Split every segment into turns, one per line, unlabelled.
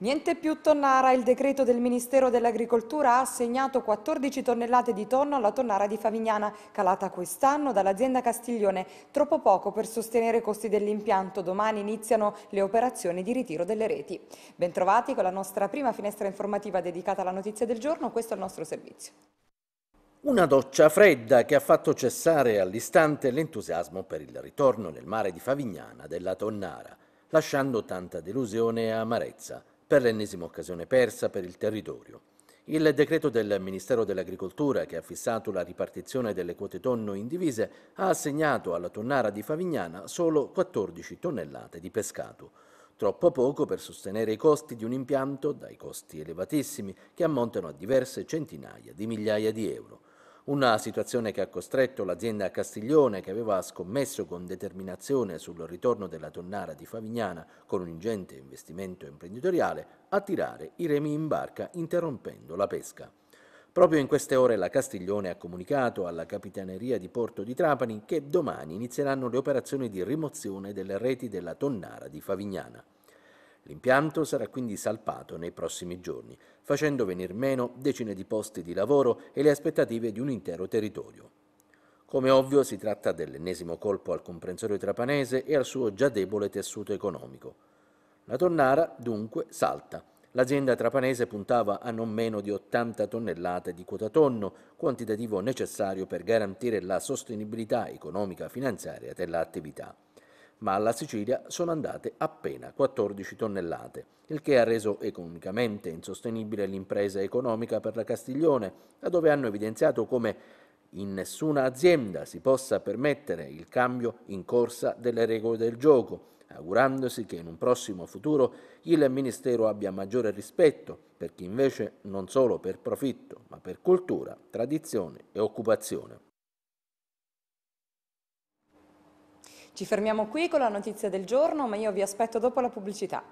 Niente più tonnara, il decreto del Ministero dell'Agricoltura ha assegnato 14 tonnellate di tonno alla tonnara di Favignana, calata quest'anno dall'azienda Castiglione. Troppo poco per sostenere i costi dell'impianto. Domani iniziano le operazioni di ritiro delle reti. Bentrovati con la nostra prima finestra informativa dedicata alla notizia del giorno. Questo è il nostro servizio.
Una doccia fredda che ha fatto cessare all'istante l'entusiasmo per il ritorno nel mare di Favignana della tonnara, lasciando tanta delusione e amarezza per l'ennesima occasione persa per il territorio. Il decreto del Ministero dell'Agricoltura, che ha fissato la ripartizione delle quote tonno indivise, ha assegnato alla tonnara di Favignana solo 14 tonnellate di pescato. Troppo poco per sostenere i costi di un impianto, dai costi elevatissimi, che ammontano a diverse centinaia di migliaia di euro. Una situazione che ha costretto l'azienda Castiglione, che aveva scommesso con determinazione sul ritorno della tonnara di Favignana con un ingente investimento imprenditoriale, a tirare i remi in barca interrompendo la pesca. Proprio in queste ore la Castiglione ha comunicato alla Capitaneria di Porto di Trapani che domani inizieranno le operazioni di rimozione delle reti della tonnara di Favignana. L'impianto sarà quindi salpato nei prossimi giorni, facendo venir meno decine di posti di lavoro e le aspettative di un intero territorio. Come ovvio si tratta dell'ennesimo colpo al comprensorio trapanese e al suo già debole tessuto economico. La tonnara, dunque, salta. L'azienda trapanese puntava a non meno di 80 tonnellate di quota tonno, quantitativo necessario per garantire la sostenibilità economica finanziaria dell'attività ma alla Sicilia sono andate appena 14 tonnellate, il che ha reso economicamente insostenibile l'impresa economica per la Castiglione, da dove hanno evidenziato come in nessuna azienda si possa permettere il cambio in corsa delle regole del gioco, augurandosi che in un prossimo futuro il Ministero abbia maggiore rispetto per chi invece non solo per profitto, ma per cultura, tradizione e occupazione
Ci fermiamo qui con la notizia del giorno, ma io vi aspetto dopo la pubblicità.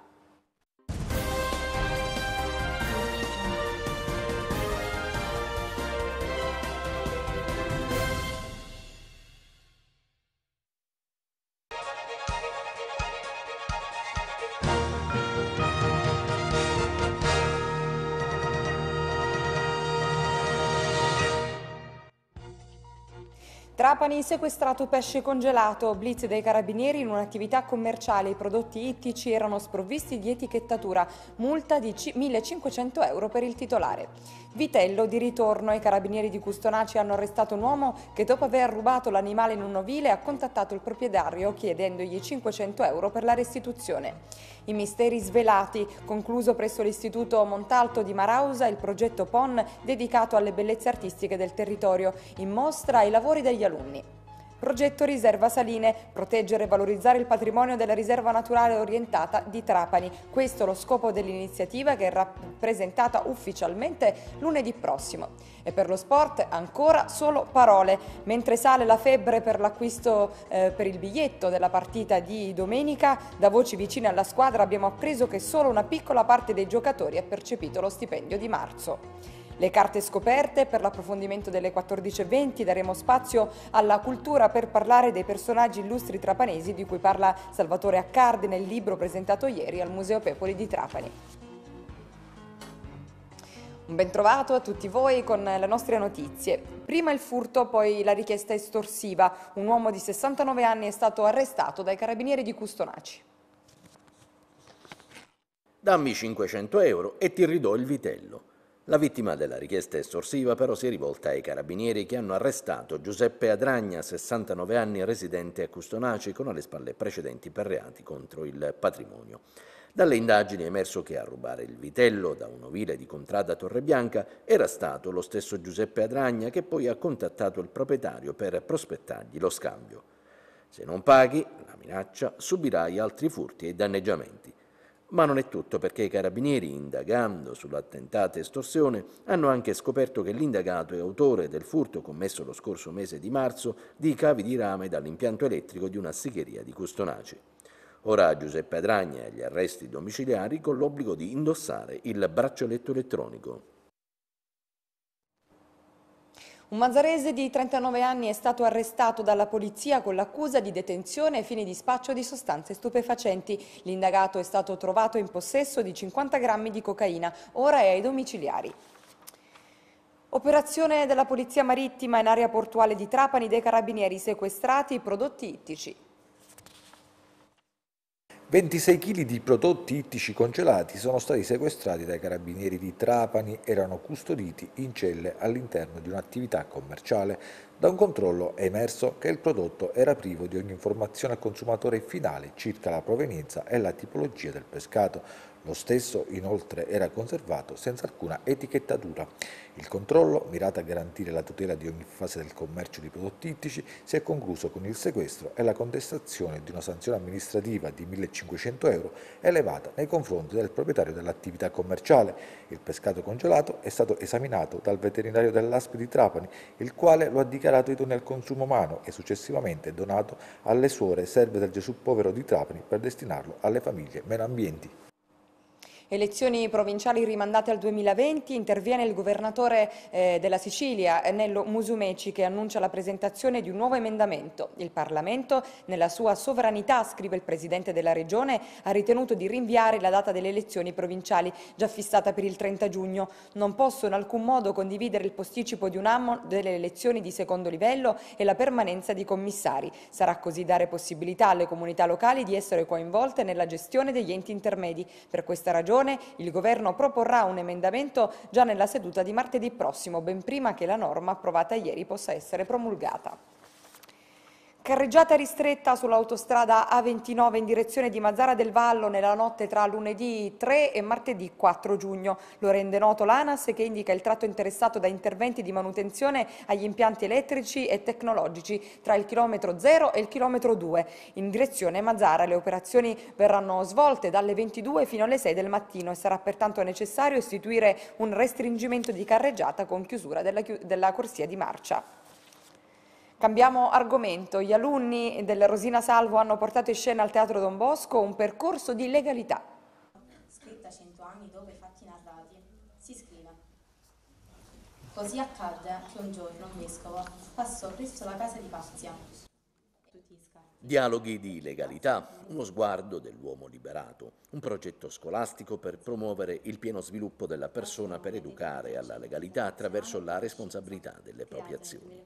Trapani sequestrato pesce congelato, blitz dei carabinieri in un'attività commerciale. I prodotti ittici erano sprovvisti di etichettatura, multa di 1500 euro per il titolare. Vitello di ritorno, i carabinieri di Custonaci hanno arrestato un uomo che dopo aver rubato l'animale in un ovile ha contattato il proprietario chiedendogli 500 euro per la restituzione. I misteri svelati, concluso presso l'Istituto Montalto di Marausa il progetto PON dedicato alle bellezze artistiche del territorio, in mostra ai lavori degli alunni. Progetto Riserva Saline, proteggere e valorizzare il patrimonio della riserva naturale orientata di Trapani. Questo è lo scopo dell'iniziativa che è presentata ufficialmente lunedì prossimo. E per lo sport ancora solo parole. Mentre sale la febbre per l'acquisto eh, per il biglietto della partita di domenica, da voci vicine alla squadra abbiamo appreso che solo una piccola parte dei giocatori ha percepito lo stipendio di marzo. Le carte scoperte per l'approfondimento delle 14.20 daremo spazio alla cultura per parlare dei personaggi illustri trapanesi di cui parla Salvatore Accardi nel libro presentato ieri al Museo Pepoli di Trapani. Un ben trovato a tutti voi con le nostre notizie. Prima il furto, poi la richiesta estorsiva. Un uomo di 69 anni è stato arrestato dai carabinieri di Custonaci.
Dammi 500 euro e ti ridò il vitello. La vittima della richiesta estorsiva però si è rivolta ai carabinieri che hanno arrestato Giuseppe Adragna, 69 anni, residente a Custonaci, con alle spalle precedenti per reati contro il patrimonio. Dalle indagini è emerso che a rubare il vitello da un ovile di Contrada Torrebianca era stato lo stesso Giuseppe Adragna che poi ha contattato il proprietario per prospettargli lo scambio. Se non paghi, la minaccia, subirai altri furti e danneggiamenti. Ma non è tutto perché i carabinieri, indagando sull'attentata estorsione, hanno anche scoperto che l'indagato è autore del furto commesso lo scorso mese di marzo di cavi di rame dall'impianto elettrico di una sigheria di Custonaci. Ora Giuseppe Adragna agli arresti domiciliari con l'obbligo di indossare il braccialetto elettronico.
Un mazzarese di 39 anni è stato arrestato dalla polizia con l'accusa di detenzione ai fini di spaccio di sostanze stupefacenti. L'indagato è stato trovato in possesso di 50 grammi di cocaina, ora è ai domiciliari. Operazione della Polizia Marittima in area portuale di Trapani dei carabinieri sequestrati prodotti ittici.
26 kg di prodotti ittici congelati sono stati sequestrati dai carabinieri di Trapani, erano custoditi in celle all'interno di un'attività commerciale. Da un controllo è emerso che il prodotto era privo di ogni informazione al consumatore finale circa la provenienza e la tipologia del pescato. Lo stesso inoltre era conservato senza alcuna etichettatura. Il controllo, mirato a garantire la tutela di ogni fase del commercio di prodotti ittici, si è concluso con il sequestro e la contestazione di una sanzione amministrativa di 1.500 euro elevata nei confronti del proprietario dell'attività commerciale. Il pescato congelato è stato esaminato dal veterinario dell'ASP di Trapani, il quale lo ha dichiarato idoneo al consumo umano e successivamente donato alle suore serve del Gesù Povero di Trapani per destinarlo alle famiglie meno ambienti.
Elezioni provinciali rimandate al 2020, interviene il governatore eh, della Sicilia, Nello Musumeci, che annuncia la presentazione di un nuovo emendamento. Il Parlamento, nella sua sovranità, scrive il Presidente della Regione, ha ritenuto di rinviare la data delle elezioni provinciali, già fissata per il 30 giugno. Non posso in alcun modo condividere il posticipo di un anno delle elezioni di secondo livello e la permanenza di commissari. Sarà così dare possibilità alle comunità locali di essere coinvolte nella gestione degli enti intermedi. Per questa ragione ragione il Governo proporrà un emendamento già nella seduta di martedì prossimo, ben prima che la norma approvata ieri possa essere promulgata. Carreggiata ristretta sull'autostrada A29 in direzione di Mazzara del Vallo nella notte tra lunedì 3 e martedì 4 giugno. Lo rende noto l'ANAS che indica il tratto interessato da interventi di manutenzione agli impianti elettrici e tecnologici tra il chilometro 0 e il chilometro 2. In direzione Mazzara le operazioni verranno svolte dalle 22 fino alle 6 del mattino e sarà pertanto necessario istituire un restringimento di carreggiata con chiusura della, della corsia di marcia. Cambiamo argomento. Gli alunni del Rosina Salvo hanno portato in scena al Teatro Don Bosco un percorso di legalità.
Scritta cento anni dopo fatti narrati, si scrive. Così accadde che un giorno un vescovo passò presso la casa di Pazia
Dialoghi di legalità, uno sguardo dell'uomo liberato, un progetto scolastico per promuovere il pieno sviluppo della persona per educare alla legalità attraverso la responsabilità delle proprie azioni.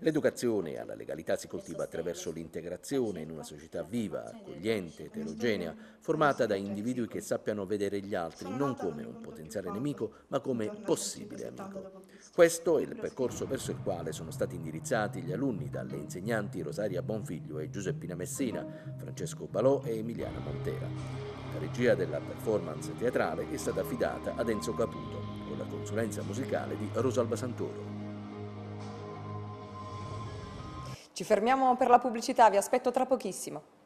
L'educazione alla legalità si coltiva attraverso l'integrazione in una società viva, accogliente, eterogenea, formata da individui che sappiano vedere gli altri non come un potenziale nemico, ma come possibile amico. Questo è il percorso verso il quale sono stati indirizzati gli alunni dalle insegnanti Rosaria Bonfiglio e Giuseppina Messina, Francesco Balò e Emiliana Montera. La regia della performance teatrale è stata affidata ad Enzo Caputo, con la consulenza musicale di Rosalba Santoro.
Ci fermiamo per la pubblicità, vi aspetto tra pochissimo.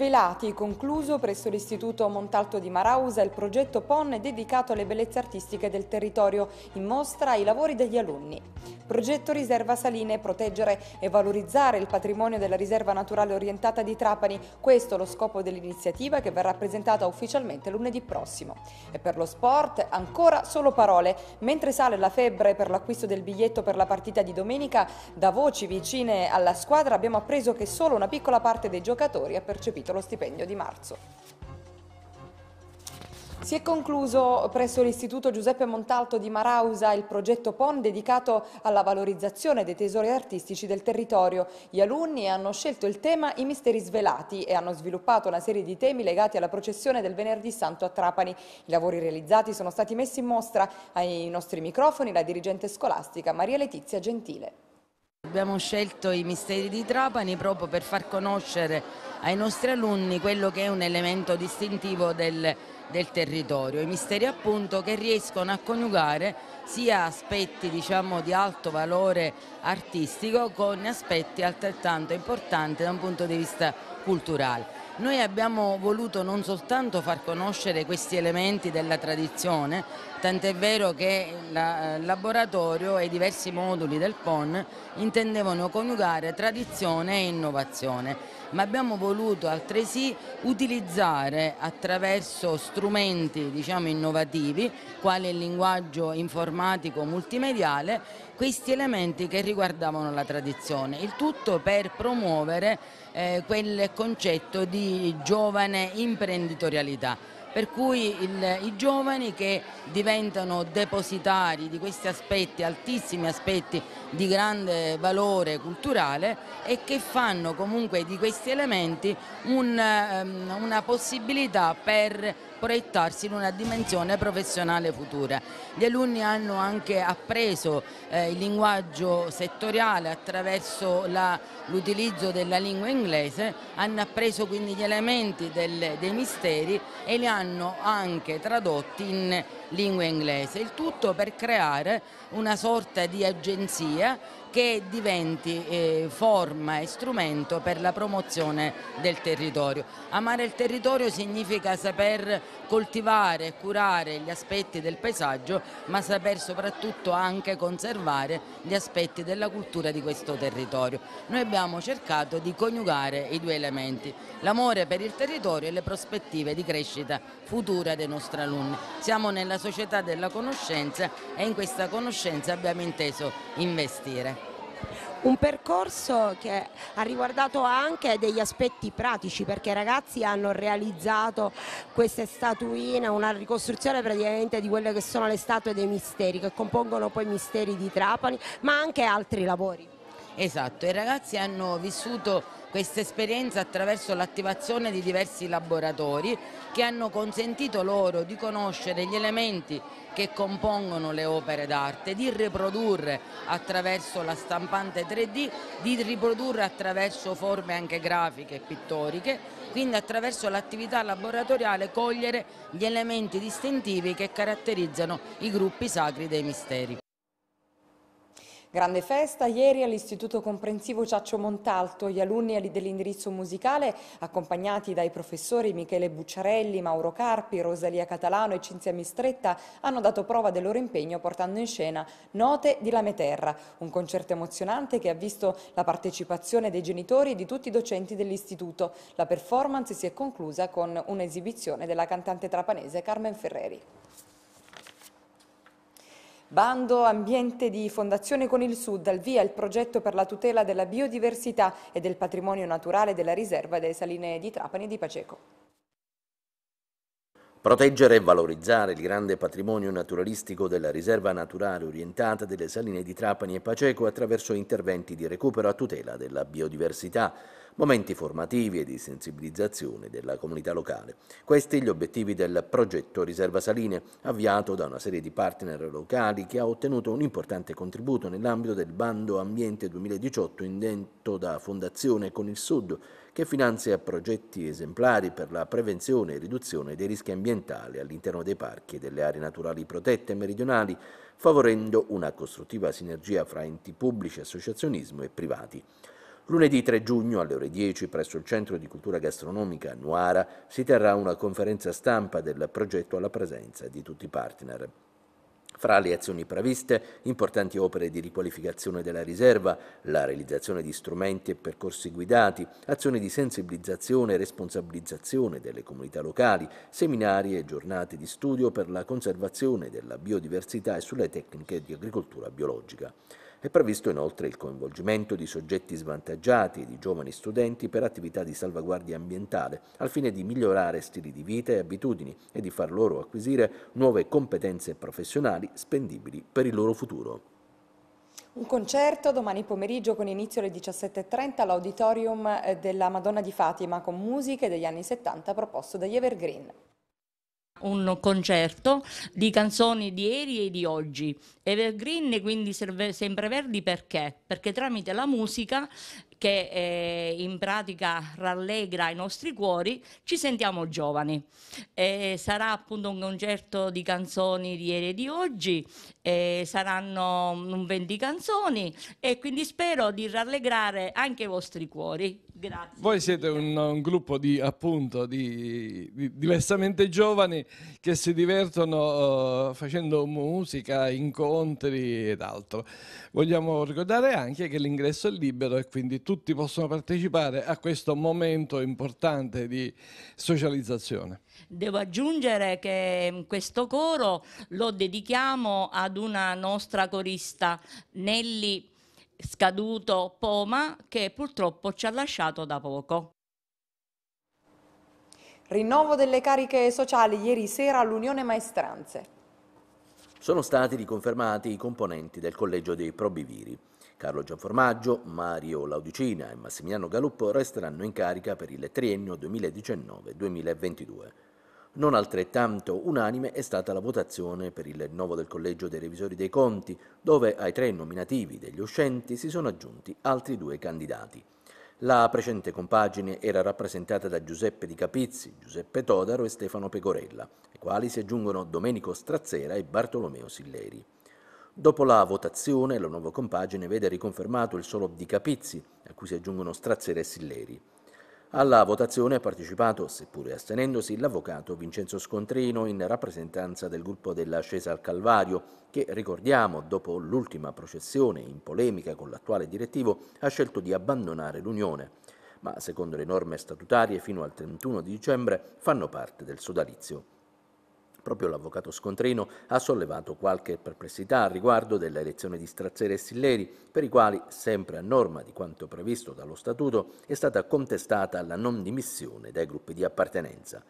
Svelati, concluso presso l'Istituto Montalto di Marausa il progetto PON dedicato alle bellezze artistiche del territorio, in mostra i lavori degli alunni. Progetto Riserva Saline, proteggere e valorizzare il patrimonio della riserva naturale orientata di Trapani, questo è lo scopo dell'iniziativa che verrà presentata ufficialmente lunedì prossimo. E per lo sport ancora solo parole, mentre sale la febbre per l'acquisto del biglietto per la partita di domenica, da voci vicine alla squadra abbiamo appreso che solo una piccola parte dei giocatori ha percepito lo stipendio di marzo. Si è concluso presso l'Istituto Giuseppe Montalto di Marausa il progetto PON dedicato alla valorizzazione dei tesori artistici del territorio. Gli alunni hanno scelto il tema I misteri svelati e hanno sviluppato una serie di temi legati alla processione del Venerdì Santo a Trapani. I lavori realizzati sono stati messi in mostra ai nostri microfoni la dirigente scolastica Maria Letizia Gentile.
Abbiamo scelto i misteri di Trapani proprio per far conoscere ai nostri alunni quello che è un elemento distintivo del, del territorio, i misteri appunto che riescono a coniugare sia aspetti diciamo, di alto valore artistico con aspetti altrettanto importanti da un punto di vista culturale. Noi abbiamo voluto non soltanto far conoscere questi elementi della tradizione, tant'è vero che il eh, laboratorio e i diversi moduli del PON intendevano coniugare tradizione e innovazione ma abbiamo voluto altresì utilizzare attraverso strumenti diciamo, innovativi, quali il linguaggio informatico multimediale, questi elementi che riguardavano la tradizione, il tutto per promuovere eh, quel concetto di giovane imprenditorialità per cui il, i giovani che diventano depositari di questi aspetti, altissimi aspetti di grande valore culturale e che fanno comunque di questi elementi un, um, una possibilità per proiettarsi in una dimensione professionale futura. Gli alunni hanno anche appreso eh, il linguaggio settoriale attraverso l'utilizzo della lingua inglese, hanno appreso quindi gli elementi del, dei misteri e li hanno anche tradotti in lingua inglese, il tutto per creare una sorta di agenzia che diventi eh, forma e strumento per la promozione del territorio. Amare il territorio significa saper coltivare e curare gli aspetti del paesaggio, ma saper soprattutto anche conservare gli aspetti della cultura di questo territorio. Noi abbiamo cercato di coniugare i due elementi, l'amore per il territorio e le prospettive di crescita futura dei nostri alunni. Siamo nella società della conoscenza e in questa conoscenza abbiamo inteso investire.
Un percorso che ha riguardato anche degli aspetti pratici perché i ragazzi hanno realizzato queste statuine, una ricostruzione praticamente di quelle che sono le statue dei misteri che compongono poi i misteri di Trapani ma anche altri lavori.
Esatto, i ragazzi hanno vissuto questa esperienza attraverso l'attivazione di diversi laboratori che hanno consentito loro di conoscere gli elementi che compongono le opere d'arte, di riprodurre attraverso la stampante 3D, di riprodurre attraverso forme anche grafiche e pittoriche, quindi attraverso l'attività laboratoriale cogliere gli elementi distintivi che caratterizzano i gruppi sacri dei misteri.
Grande festa ieri all'Istituto Comprensivo Ciaccio Montalto. Gli alunni dell'indirizzo musicale, accompagnati dai professori Michele Bucciarelli, Mauro Carpi, Rosalia Catalano e Cinzia Mistretta, hanno dato prova del loro impegno portando in scena Note di Lameterra, un concerto emozionante che ha visto la partecipazione dei genitori e di tutti i docenti dell'istituto. La performance si è conclusa con un'esibizione della cantante trapanese Carmen Ferreri. Bando Ambiente di Fondazione con il Sud, al via il progetto per la tutela della biodiversità e del patrimonio naturale della riserva delle saline di Trapani e di Paceco.
Proteggere e valorizzare il grande patrimonio naturalistico della riserva naturale orientata delle saline di Trapani e Paceco attraverso interventi di recupero a tutela della biodiversità, momenti formativi e di sensibilizzazione della comunità locale. Questi gli obiettivi del progetto Riserva Saline, avviato da una serie di partner locali che ha ottenuto un importante contributo nell'ambito del bando Ambiente 2018 indetto da Fondazione Con il Sud, che finanzia progetti esemplari per la prevenzione e riduzione dei rischi ambientali all'interno dei parchi e delle aree naturali protette meridionali, favorendo una costruttiva sinergia fra enti pubblici, associazionismo e privati. Lunedì 3 giugno alle ore 10 presso il Centro di Cultura Gastronomica Nuara si terrà una conferenza stampa del progetto alla presenza di tutti i partner. Fra le azioni previste, importanti opere di riqualificazione della riserva, la realizzazione di strumenti e percorsi guidati, azioni di sensibilizzazione e responsabilizzazione delle comunità locali, seminari e giornate di studio per la conservazione della biodiversità e sulle tecniche di agricoltura biologica. È previsto inoltre il coinvolgimento di soggetti svantaggiati e di giovani studenti per attività di salvaguardia ambientale, al fine di migliorare stili di vita e abitudini e di far loro acquisire nuove competenze professionali spendibili per il loro futuro.
Un concerto domani pomeriggio con inizio alle 17.30 all'auditorium eh, della Madonna di Fatima con musiche degli anni 70 proposto dagli Evergreen
un concerto di canzoni di ieri e di oggi. Evergreen quindi sempreverdi perché? Perché tramite la musica che eh, in pratica rallegra i nostri cuori, ci sentiamo giovani. Eh, sarà appunto un concerto di canzoni di ieri e di oggi, eh, saranno 20 canzoni e quindi spero di rallegrare anche i vostri cuori. Grazie.
Voi siete un, un gruppo di, appunto, di, di, diversamente giovani che si divertono uh, facendo musica, incontri ed altro. Vogliamo ricordare anche che l'ingresso è libero e quindi tutti possono partecipare a questo momento importante di socializzazione.
Devo aggiungere che questo coro lo dedichiamo ad una nostra corista, Nelly scaduto Poma che purtroppo ci ha lasciato da poco.
Rinnovo delle cariche sociali ieri sera all'Unione Maestranze.
Sono stati riconfermati i componenti del collegio dei probiviri. Carlo Gianformaggio, Mario Laudicina e Massimiliano Galuppo resteranno in carica per il triennio 2019-2022. Non altrettanto unanime è stata la votazione per il rinnovo del Collegio dei Revisori dei Conti, dove ai tre nominativi degli uscenti si sono aggiunti altri due candidati. La precedente compagine era rappresentata da Giuseppe Di Capizzi, Giuseppe Todaro e Stefano Pecorella, ai quali si aggiungono Domenico Strazzera e Bartolomeo Silleri. Dopo la votazione, la nuova compagine vede riconfermato il solo Di Capizzi, a cui si aggiungono Strazzera e Silleri. Alla votazione ha partecipato, seppure astenendosi, l'avvocato Vincenzo Scontrino in rappresentanza del gruppo dell'Ascesa al Calvario, che, ricordiamo, dopo l'ultima processione in polemica con l'attuale direttivo, ha scelto di abbandonare l'Unione, ma secondo le norme statutarie fino al 31 di dicembre fanno parte del sodalizio. Proprio l'avvocato Scontrino ha sollevato qualche perplessità a riguardo dell'elezione di Strazzere e Silleri, per i quali, sempre a norma di quanto previsto dallo Statuto, è stata contestata la non dimissione dai gruppi di appartenenza.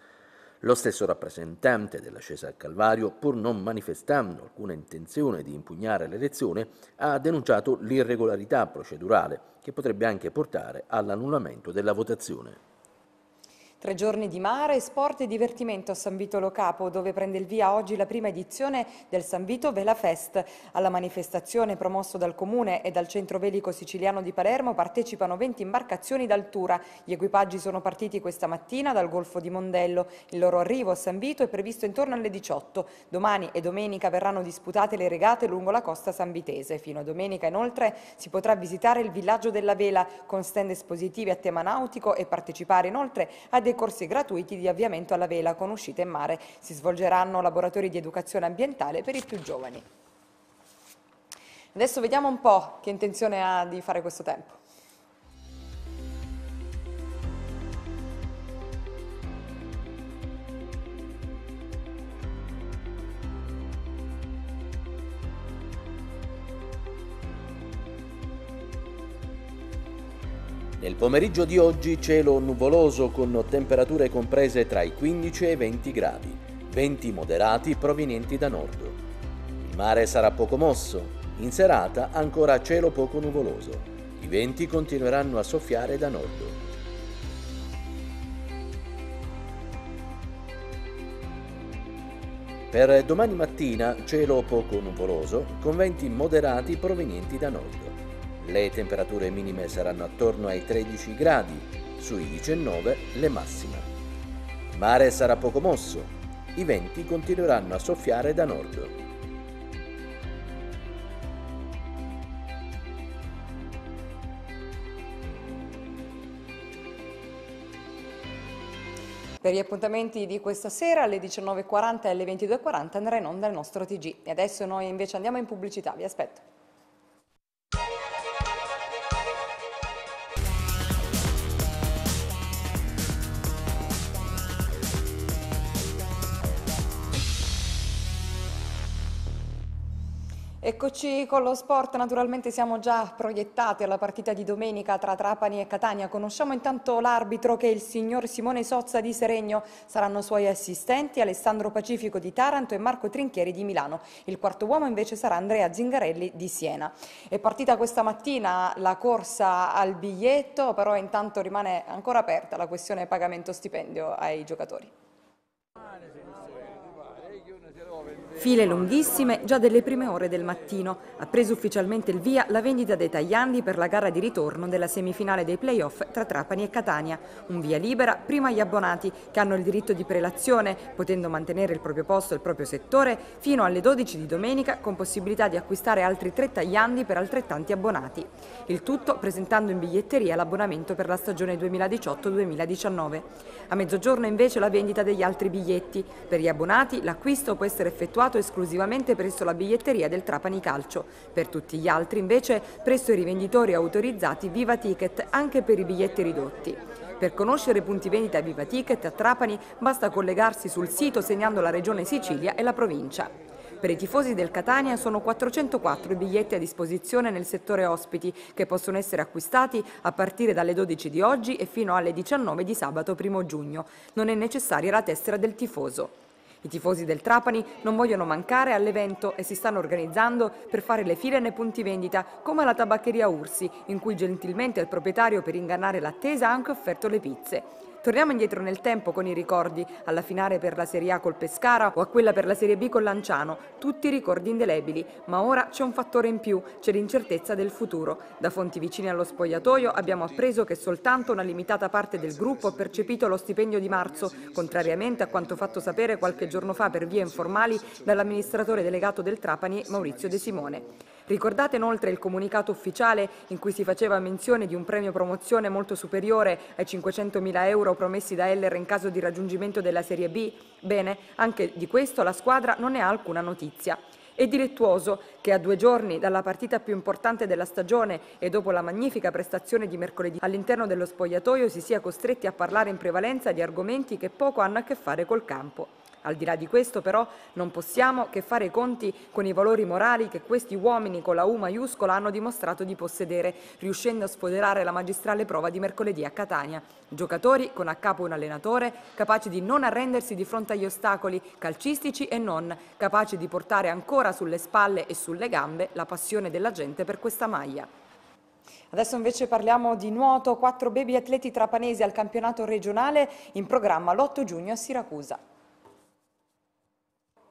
Lo stesso rappresentante dell'ascesa al Calvario, pur non manifestando alcuna intenzione di impugnare l'elezione, ha denunciato l'irregolarità procedurale che potrebbe anche portare all'annullamento della votazione.
Tre giorni di mare, sport e divertimento a San Vito Lo Capo, dove prende il via oggi la prima edizione del San Vito Vela Fest. Alla manifestazione promosso dal Comune e dal Centro Velico Siciliano di Palermo partecipano 20 imbarcazioni d'altura. Gli equipaggi sono partiti questa mattina dal Golfo di Mondello. Il loro arrivo a San Vito è previsto intorno alle 18. Domani e domenica verranno disputate le regate lungo la costa sanvitese. Fino a domenica inoltre si potrà visitare il villaggio della Vela con stand espositivi a tema nautico e partecipare inoltre a dei dei corsi gratuiti di avviamento alla vela con uscita in mare. Si svolgeranno laboratori di educazione ambientale per i più giovani. Adesso vediamo un po' che intenzione ha di fare questo tempo.
Nel pomeriggio di oggi cielo nuvoloso con temperature comprese tra i 15 e i 20 gradi, venti moderati provenienti da nord. Il mare sarà poco mosso, in serata ancora cielo poco nuvoloso. I venti continueranno a soffiare da nord. Per domani mattina cielo poco nuvoloso con venti moderati provenienti da nord. Le temperature minime saranno attorno ai 13 gradi, sui 19 le massime. Mare sarà poco mosso, i venti continueranno a soffiare da nord.
Per gli appuntamenti di questa sera alle 19.40 e alle 22.40 andrà in onda il nostro TG. E adesso noi invece andiamo in pubblicità, vi aspetto. Eccoci con lo sport, naturalmente siamo già proiettati alla partita di domenica tra Trapani e Catania. Conosciamo intanto l'arbitro che è il signor Simone Sozza di Seregno, saranno suoi assistenti Alessandro Pacifico di Taranto e Marco Trinchieri di Milano. Il quarto uomo invece sarà Andrea Zingarelli di Siena. È partita questa mattina la corsa al biglietto, però intanto rimane ancora aperta la questione pagamento stipendio ai giocatori. File lunghissime già delle prime ore del mattino. Ha preso ufficialmente il via la vendita dei tagliandi per la gara di ritorno della semifinale dei playoff tra Trapani e Catania. Un via libera prima agli abbonati che hanno il diritto di prelazione, potendo mantenere il proprio posto e il proprio settore, fino alle 12 di domenica con possibilità di acquistare altri tre tagliandi per altrettanti abbonati. Il tutto presentando in biglietteria l'abbonamento per la stagione 2018-2019. A mezzogiorno invece la vendita degli altri biglietti. Per gli abbonati l'acquisto può essere effettuato effettuato esclusivamente presso la biglietteria del Trapani Calcio. Per tutti gli altri invece presso i rivenditori autorizzati Viva Ticket anche per i biglietti ridotti. Per conoscere punti vendita Viva Ticket a Trapani basta collegarsi sul sito segnando la regione Sicilia e la provincia. Per i tifosi del Catania sono 404 i biglietti a disposizione nel settore ospiti che possono essere acquistati a partire dalle 12 di oggi e fino alle 19 di sabato 1 giugno. Non è necessaria la tessera del tifoso. I tifosi del Trapani non vogliono mancare all'evento e si stanno organizzando per fare le file nei punti vendita, come alla tabaccheria Ursi, in cui gentilmente il proprietario per ingannare l'attesa ha anche offerto le pizze. Torniamo indietro nel tempo con i ricordi, alla finale per la Serie A col Pescara o a quella per la Serie B con Lanciano, tutti ricordi indelebili, ma ora c'è un fattore in più, c'è l'incertezza del futuro. Da fonti vicine allo spogliatoio abbiamo appreso che soltanto una limitata parte del gruppo ha percepito lo stipendio di marzo, contrariamente a quanto fatto sapere qualche giorno fa per vie informali dall'amministratore delegato del Trapani Maurizio De Simone. Ricordate inoltre il comunicato ufficiale in cui si faceva menzione di un premio promozione molto superiore ai 500.000 euro promessi da Heller in caso di raggiungimento della Serie B? Bene, anche di questo la squadra non ne ha alcuna notizia. È dilettuoso che a due giorni dalla partita più importante della stagione e dopo la magnifica prestazione di mercoledì all'interno dello spogliatoio si sia costretti a parlare in prevalenza di argomenti che poco hanno a che fare col campo. Al di là di questo però non possiamo che fare i conti con i valori morali che questi uomini con la U maiuscola hanno dimostrato di possedere, riuscendo a sfoderare la magistrale prova di mercoledì a Catania. Giocatori con a capo un allenatore capaci di non arrendersi di fronte agli ostacoli calcistici e non, capaci di portare ancora sulle spalle e sulle gambe la passione della gente per questa maglia. Adesso invece parliamo di nuoto, quattro baby atleti trapanesi al campionato regionale in programma l'8 giugno a Siracusa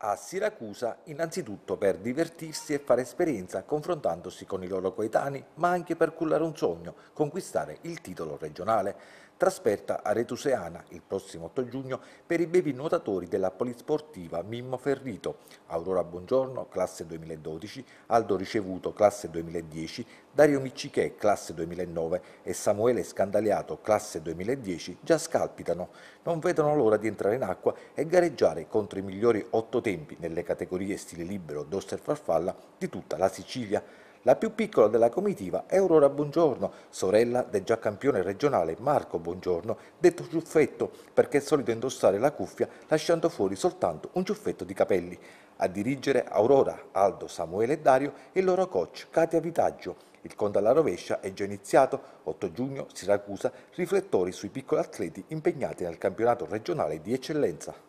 a Siracusa innanzitutto per divertirsi e fare esperienza confrontandosi con i loro coetanei, ma anche per cullare un sogno, conquistare il titolo regionale trasferta a Retuseana il prossimo 8 giugno per i bevi nuotatori della polisportiva Mimmo Ferrito, Aurora Buongiorno, classe 2012, Aldo Ricevuto, classe 2010, Dario Miccichè, classe 2009 e Samuele Scandaliato, classe 2010, già scalpitano. Non vedono l'ora di entrare in acqua e gareggiare contro i migliori otto tempi nelle categorie stile libero, doster farfalla di tutta la Sicilia. La più piccola della comitiva è Aurora Buongiorno, sorella del già campione regionale Marco Buongiorno, detto ciuffetto, perché è solito indossare la cuffia lasciando fuori soltanto un ciuffetto di capelli. A dirigere Aurora, Aldo, Samuele e Dario e il loro coach Katia Vitaggio. Il conto alla rovescia è già iniziato, 8 giugno, Siracusa, riflettori sui piccoli atleti impegnati nel campionato regionale di eccellenza.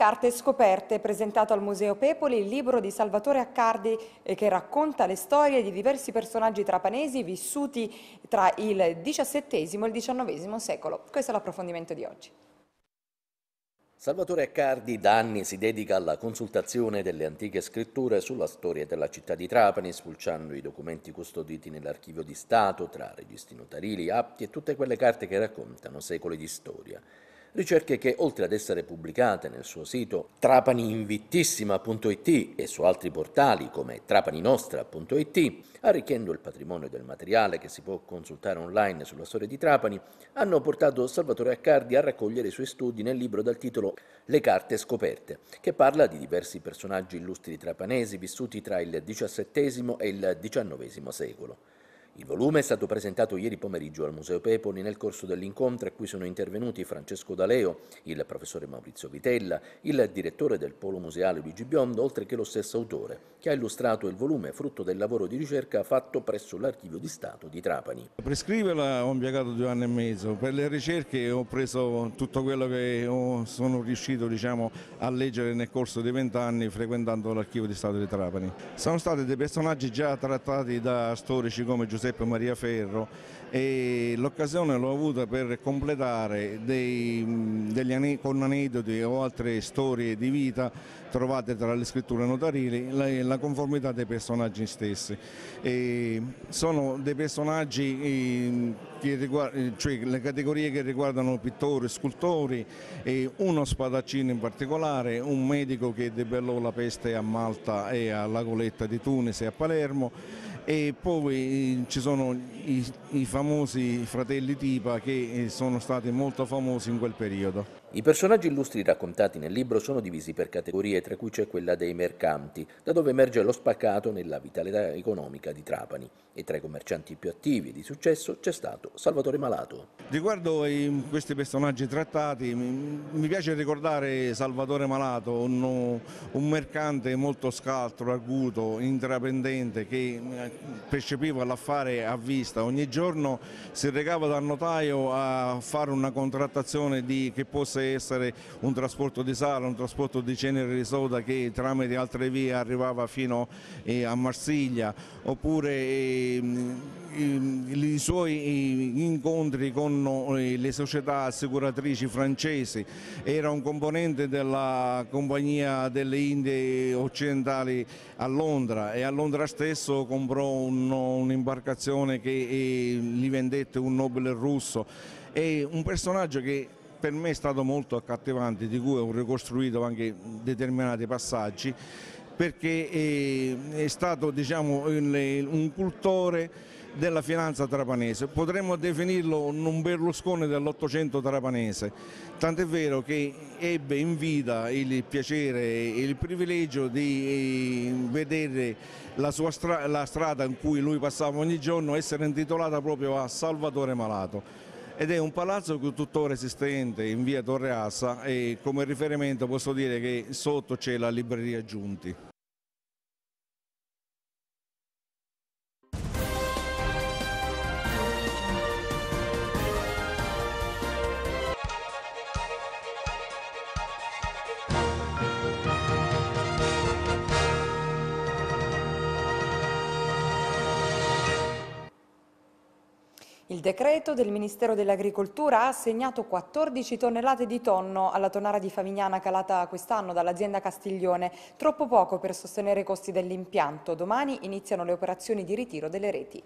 Carte scoperte, presentato al Museo Pepoli il libro di Salvatore Accardi eh, che racconta le storie di diversi personaggi trapanesi vissuti tra il XVII e il XIX secolo. Questo è l'approfondimento di oggi.
Salvatore Accardi da anni si dedica alla consultazione delle antiche scritture sulla storia della città di Trapani, spulciando i documenti custoditi nell'archivio di Stato, tra registri notarili, atti e tutte quelle carte che raccontano secoli di storia ricerche che oltre ad essere pubblicate nel suo sito trapaniinvittissima.it e su altri portali come trapaninostra.it, arricchendo il patrimonio del materiale che si può consultare online sulla storia di Trapani, hanno portato Salvatore Accardi a raccogliere i suoi studi nel libro dal titolo Le carte scoperte, che parla di diversi personaggi illustri trapanesi vissuti tra il XVII e il XIX secolo. Il volume è stato presentato ieri pomeriggio al Museo Pepoli nel corso dell'incontro a cui sono intervenuti Francesco D'Aleo, il professore Maurizio Vitella, il direttore del Polo Museale Luigi Biondo, oltre che lo stesso autore, che ha illustrato il volume frutto del lavoro di ricerca fatto presso l'Archivio di Stato di Trapani.
Per scriverla ho impiegato due anni e mezzo, per le ricerche ho preso tutto quello che sono riuscito diciamo, a leggere nel corso di vent'anni frequentando l'Archivio di Stato di Trapani. Sono stati dei personaggi già trattati da storici come Giuseppe Giuseppe Maria Ferro e l'occasione l'ho avuta per completare dei, degli con aneddoti o altre storie di vita trovate tra le scritture notarili la, la conformità dei personaggi stessi. E sono dei personaggi che riguardano, cioè le categorie che riguardano pittori, scultori, uno spadaccino in particolare, un medico che debellò la peste a Malta e alla Goletta di Tunisi e a Palermo e poi ci sono i, i famosi fratelli Tipa che sono stati molto famosi in quel periodo.
I personaggi illustri raccontati nel libro sono divisi per categorie, tra cui c'è quella dei mercanti, da dove emerge lo spaccato nella vitalità economica di Trapani. E tra i commercianti più attivi e di successo c'è stato Salvatore Malato.
Riguardo i, questi personaggi trattati, mi, mi, piace ricordare Salvatore Malato, un, un mercante molto scaltro, arguto, intraprendente, che eh, percepiva l'affare a vista. Ogni giorno si recava dal notaio a fare una contrattazione di, che possa essere un trasporto di sala, un trasporto di cenere di soda che tramite altre vie arrivava fino eh, a Marsiglia, oppure ehm, i suoi incontri con eh, le società assicuratrici francesi, era un componente della compagnia delle Indie occidentali a Londra e a Londra stesso comprò un'imbarcazione che eh, gli vendette un nobile russo. È un personaggio che per me è stato molto accattivante, di cui ho ricostruito anche determinati passaggi, perché è, stato diciamo, un cultore della finanza trapanese, potremmo definirlo un Berlusconi dell'Ottocento trapanese, tant'è vero che ebbe in vita il piacere e il privilegio di eh, vedere la, stra la strada in cui lui passava ogni giorno essere intitolata proprio a Salvatore Malato ed è un palazzo tuttora esistente in via Torre Assa e come riferimento posso dire che sotto c'è la libreria Giunti.
Il decreto del Ministero dell'Agricoltura ha assegnato 14 tonnellate di tonno alla tonara di Favignana calata quest'anno dall'azienda Castiglione, troppo poco per sostenere i costi dell'impianto. Domani iniziano le operazioni di ritiro delle reti.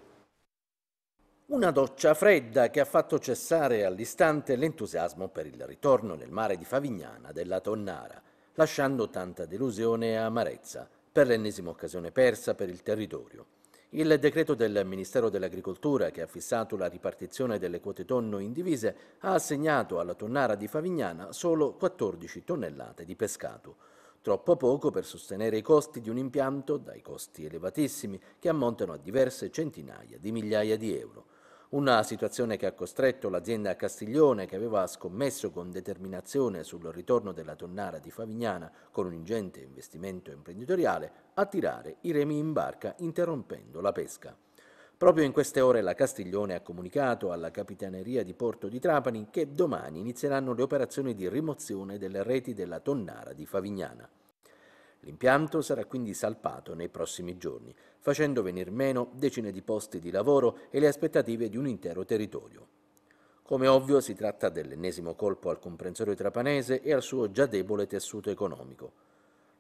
Una doccia fredda che ha fatto cessare all'istante l'entusiasmo per il ritorno nel mare di Favignana della Tonnara, lasciando tanta delusione e amarezza per l'ennesima occasione persa per il territorio. Il decreto del Ministero dell'Agricoltura, che ha fissato la ripartizione delle quote tonno indivise, ha assegnato alla tonnara di Favignana solo 14 tonnellate di pescato. Troppo poco per sostenere i costi di un impianto, dai costi elevatissimi, che ammontano a diverse centinaia di migliaia di euro. Una situazione che ha costretto l'azienda Castiglione, che aveva scommesso con determinazione sul ritorno della tonnara di Favignana con un ingente investimento imprenditoriale, a tirare i remi in barca interrompendo la pesca. Proprio in queste ore la Castiglione ha comunicato alla Capitaneria di Porto di Trapani che domani inizieranno le operazioni di rimozione delle reti della tonnara di Favignana. L'impianto sarà quindi salpato nei prossimi giorni, facendo venir meno decine di posti di lavoro e le aspettative di un intero territorio. Come ovvio si tratta dell'ennesimo colpo al comprensorio trapanese e al suo già debole tessuto economico.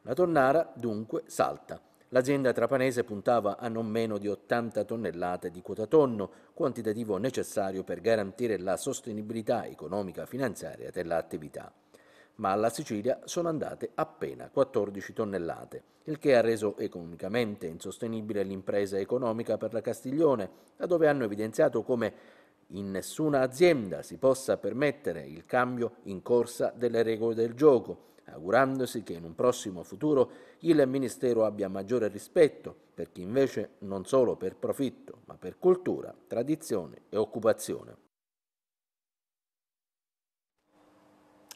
La tonnara, dunque, salta. L'azienda trapanese puntava a non meno di 80 tonnellate di quota tonno, quantitativo necessario per garantire la sostenibilità economica finanziaria dell'attività ma alla Sicilia sono andate appena 14 tonnellate, il che ha reso economicamente insostenibile l'impresa economica per la Castiglione, da dove hanno evidenziato come in nessuna azienda si possa permettere il cambio in corsa delle regole del gioco, augurandosi che in un prossimo futuro il Ministero abbia maggiore rispetto per chi invece non solo per profitto, ma per cultura, tradizione e occupazione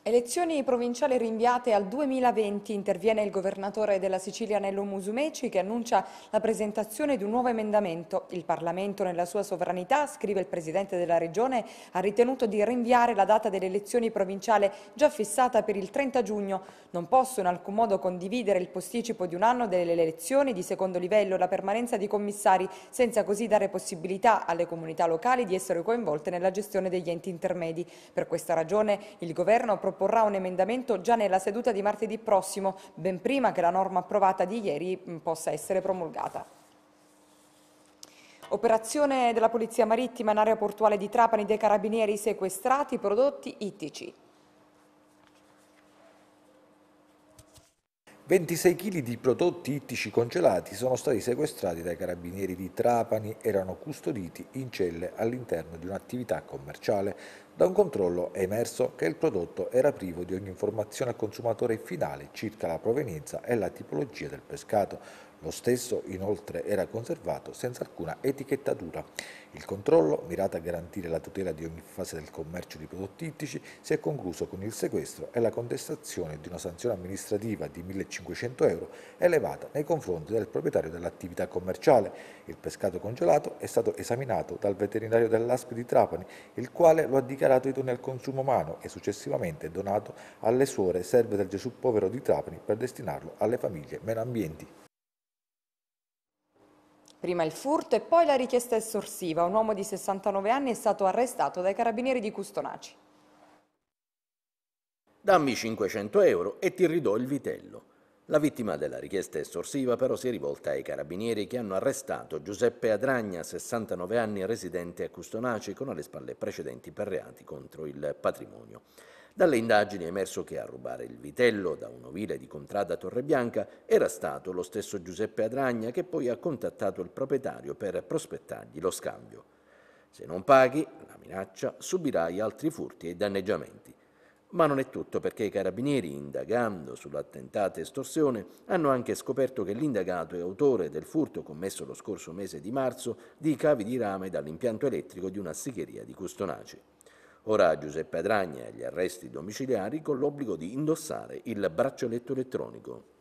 Elezioni provinciali rinviate al 2020, interviene il governatore della Sicilia Nello Musumeci che annuncia la presentazione di un nuovo emendamento. Il Parlamento nella sua sovranità, scrive il Presidente della Regione, ha ritenuto di rinviare la data delle elezioni provinciali già fissata per il 30 giugno. Non posso in alcun modo condividere il posticipo di un anno delle elezioni di secondo livello e la permanenza di commissari senza così dare possibilità alle comunità locali di essere coinvolte nella gestione degli enti intermedi. Per questa ragione il Governo proporrà un emendamento già nella seduta di martedì prossimo, ben prima che la norma approvata di ieri mm, possa essere promulgata. Operazione della Polizia Marittima in area portuale di Trapani dei Carabinieri sequestrati prodotti ittici.
26 kg di prodotti ittici congelati sono stati sequestrati dai carabinieri di Trapani, erano custoditi in celle all'interno di un'attività commerciale. Da un controllo è emerso che il prodotto era privo di ogni informazione al consumatore finale circa la provenienza e la tipologia del pescato. Lo stesso inoltre era conservato senza alcuna etichettatura. Il controllo, mirato a garantire la tutela di ogni fase del commercio di prodotti ittici, si è concluso con il sequestro e la contestazione di una sanzione amministrativa di 1.500 euro elevata nei confronti del proprietario dell'attività commerciale. Il pescato congelato è stato esaminato dal veterinario dell'ASP di Trapani, il quale lo ha dichiarato idoneo al consumo umano e successivamente donato alle suore serve del Gesù Povero di Trapani per destinarlo alle famiglie meno ambienti.
Prima il furto e poi la richiesta estorsiva. Un uomo di 69 anni è stato arrestato dai carabinieri di Custonaci.
Dammi 500 euro e ti ridò il vitello. La vittima della richiesta estorsiva però si è rivolta ai carabinieri che hanno arrestato Giuseppe Adragna, 69 anni, residente a Custonaci, con alle spalle precedenti per reati contro il patrimonio. Dalle indagini è emerso che a rubare il vitello da un ovile di Contrada Torrebianca era stato lo stesso Giuseppe Adragna che poi ha contattato il proprietario per prospettargli lo scambio. Se non paghi, la minaccia, subirai altri furti e danneggiamenti. Ma non è tutto perché i carabinieri, indagando sull'attentata estorsione, hanno anche scoperto che l'indagato è autore del furto commesso lo scorso mese di marzo di cavi di rame dall'impianto elettrico di una sicheria di Custonaci. Ora Giuseppe Adragna agli arresti domiciliari con l'obbligo di indossare il braccialetto elettronico.